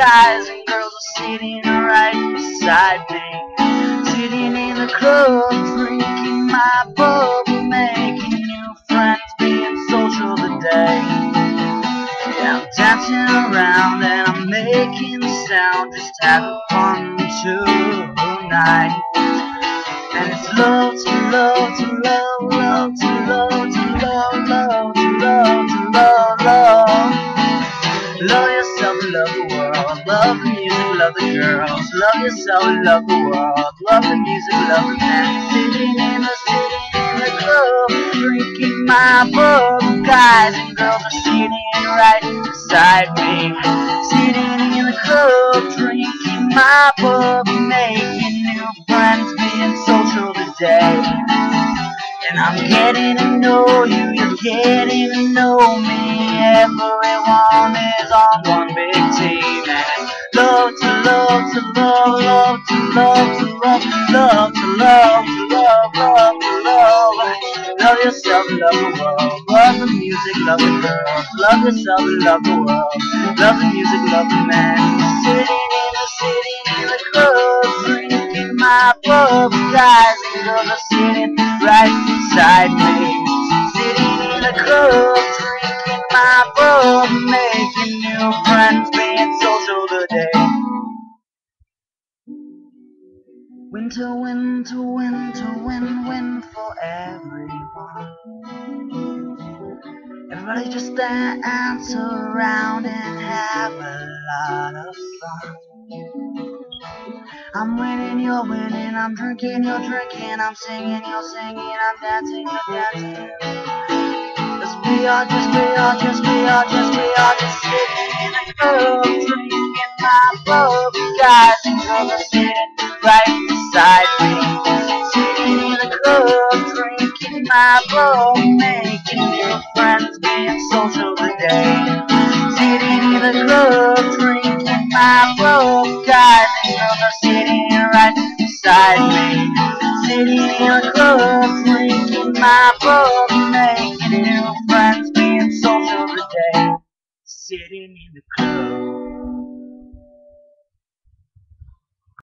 guys and girls are sitting right beside me. Sitting in the club, drinking my bubble, making new friends, being social today. Yeah, I'm dancing around and I'm making sound, just having fun tonight. And it's love to love to love, love to love to love, love to love to love, love. Love yourself love the world. Love the music, love the girls. Love yourself love the world. Love the music, love the men. Sitting in the city in the club, drinking my bub. Guys and girls are sitting right beside me. Sitting in the club, drinking my bub, making new friends, being social today. And I'm getting to know you, you're getting to know me. Everyone is on one big team. And love to love to love, love to love to love, love to love to love, love to love. Love yourself, love the world. Love the music, love the girls. Love yourself, love the world. Love the music, love the man. Sitting in the city, in the club, drinking my bub. Guys and girls are sitting right beside me. Sitting in the club, drinking my bub, making new friends, being social today. Winter, winter, winter, win, win for everyone. Everybody just dance around and have a lot of fun. I'm winning, you're winning, I'm drinking, you're drinking, I'm singing, you're singing, I'm dancing, you're dancing. Just we are, just we are, just we are, just we are, just sitting in a club, drinking my bub. Guys and girls are sitting right side. Sitting in the club, drinking my blow, making new friends, being social today. Sitting in the club, drinking my blow, guys, another city right beside me. Sitting in the club, drinking my blow, making new friends, being social today. Sitting in the club.